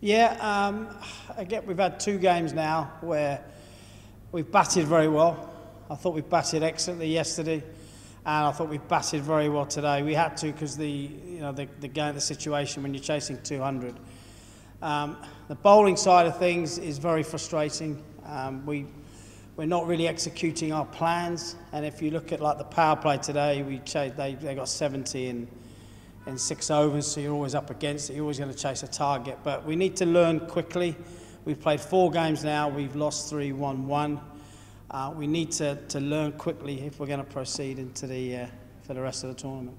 Yeah, um, we've had two games now where we've batted very well. I thought we batted excellently yesterday, and I thought we batted very well today. We had to because the you know the, the game, the situation when you're chasing 200. Um, the bowling side of things is very frustrating. Um, we we're not really executing our plans, and if you look at like the power play today, we chased, they they got 70 in in six overs, so you're always up against it. You're always going to chase a target, but we need to learn quickly. We've played four games now. We've lost three, won one. Uh, we need to, to learn quickly if we're going to proceed into the uh, for the rest of the tournament.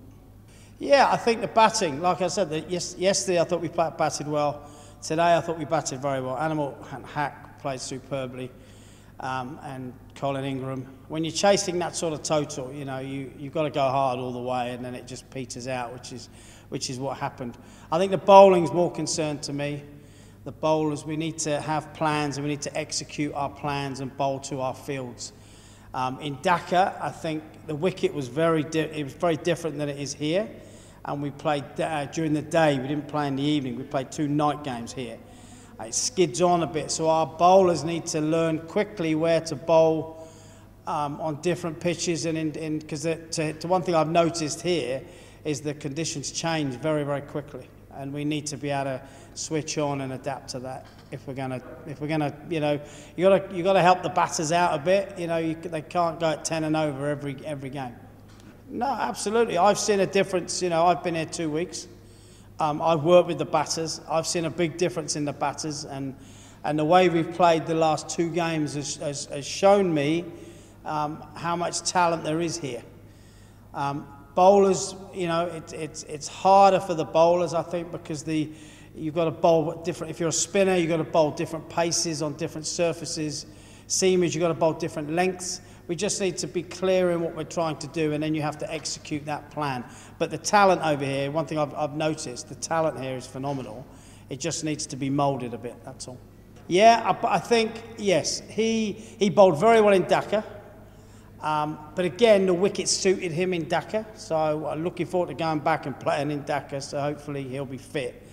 Yeah, I think the batting, like I said, the, yes, yesterday I thought we batted well. Today I thought we batted very well. Anamul and Hack played superbly, um, and Colin Ingram. When you're chasing that sort of total, you know you you've got to go hard all the way, and then it just peters out, which is which is what happened. I think the bowling's more concerned to me. The bowlers, we need to have plans and we need to execute our plans and bowl to our fields. Um, in Dhaka, I think the wicket was very it was very different than it is here, and we played uh, during the day. We didn't play in the evening. We played two night games here. It skids on a bit, so our bowlers need to learn quickly where to bowl um, on different pitches. And because to, to one thing I've noticed here is the conditions change very very quickly, and we need to be able to switch on and adapt to that if we're gonna if we're gonna you know you gotta you gotta help the batters out a bit. You know you, they can't go at ten and over every every game. No, absolutely. I've seen a difference. You know, I've been here two weeks. Um, I've worked with the batters. I've seen a big difference in the batters, and and the way we've played the last two games has, has, has shown me um, how much talent there is here. Um, bowlers, you know, it, it's it's harder for the bowlers, I think, because the you've got to bowl different. If you're a spinner, you've got to bowl different paces on different surfaces. Seamers, you've got to bowl different lengths. We just need to be clear in what we're trying to do, and then you have to execute that plan. But the talent over here, one thing I've, I've noticed, the talent here is phenomenal. It just needs to be moulded a bit, that's all. Yeah, I, I think, yes, he, he bowled very well in Dhaka. Um, but again, the wicket suited him in Dhaka, so I'm looking forward to going back and playing in Dhaka, so hopefully he'll be fit.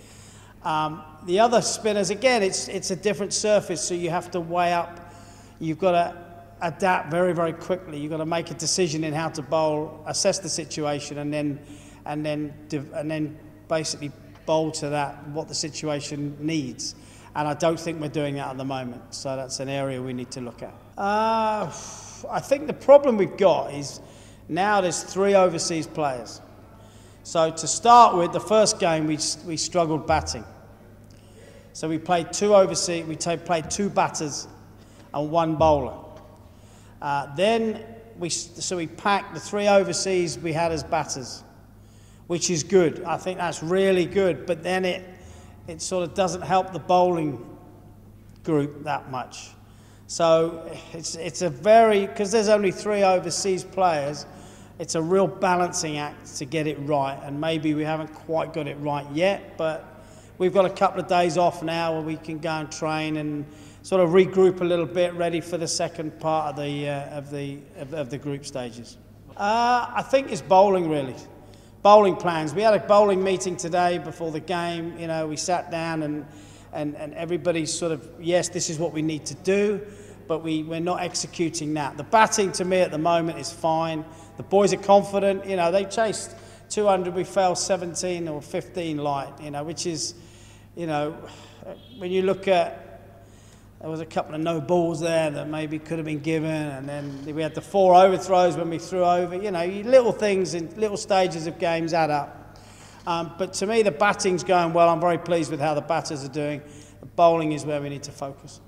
Um, the other spinners, again, it's, it's a different surface, so you have to weigh up. You've got to adapt very, very quickly. You've got to make a decision in how to bowl, assess the situation, and then, and then, and then basically bowl to that what the situation needs. And I don't think we're doing that at the moment. So that's an area we need to look at. Uh, I think the problem we've got is now there's three overseas players. So to start with, the first game we, we struggled batting. So we played two overseas, we played two batters and one bowler. Uh, then we, so we packed the three overseas we had as batters, which is good. I think that's really good. But then it, it sort of doesn't help the bowling group that much. So it's, it's a very, because there's only three overseas players, it's a real balancing act to get it right. And maybe we haven't quite got it right yet, but we've got a couple of days off now where we can go and train and sort of regroup a little bit, ready for the second part of the uh, of the of, of, the group stages. Uh, I think it's bowling really, bowling plans. We had a bowling meeting today before the game. You know, we sat down and and and everybody's sort of yes, this is what we need to do, but we we're not executing that. The batting to me at the moment is fine. The boys are confident. You know, they chased 200, we fell 17 or 15 light. You know, which is, you know, when you look at there was a couple of no balls there that maybe could have been given, and then we had the four overthrows when we threw over. You know, little things in little stages of games add up. Um, but to me, the batting's going well. I'm very pleased with how the batters are doing. The bowling is where we need to focus.